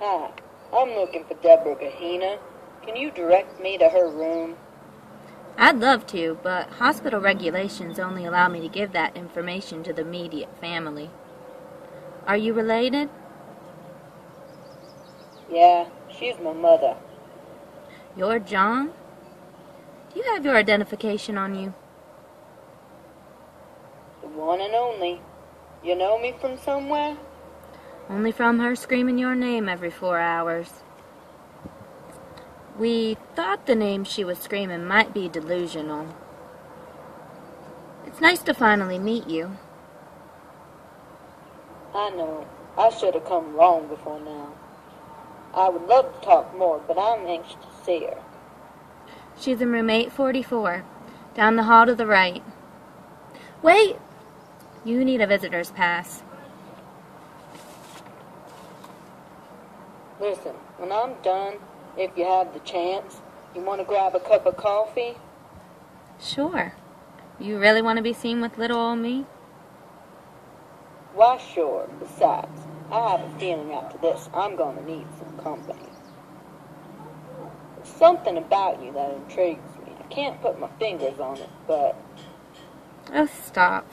Hi, I'm looking for Deborah Gahina. Can you direct me to her room? I'd love to, but hospital regulations only allow me to give that information to the immediate family. Are you related? Yeah, she's my mother. You're John? Do you have your identification on you? The one and only. You know me from somewhere? Only from her screaming your name every four hours. We thought the name she was screaming might be delusional. It's nice to finally meet you. I know. I should have come long before now. I would love to talk more, but I'm anxious to see her. She's in room 844, down the hall to the right. Wait! You need a visitor's pass. Listen, when I'm done, if you have the chance, you want to grab a cup of coffee? Sure. You really want to be seen with little old me? Why, sure. Besides, I have a feeling after this I'm going to need some company. There's something about you that intrigues me. I can't put my fingers on it, but Oh, stop.